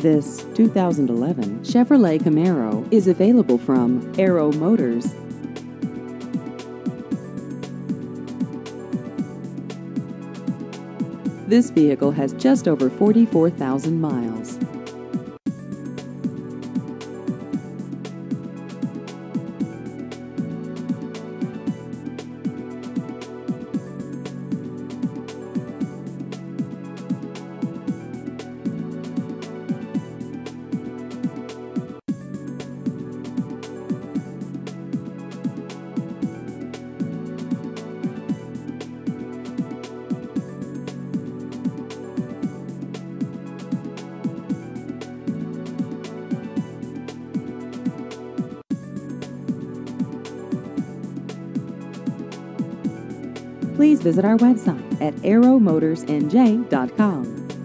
This 2011 Chevrolet Camaro is available from Arrow Motors. This vehicle has just over 44,000 miles. Please visit our website at arrowmotorsnj.com.